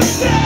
Yeah.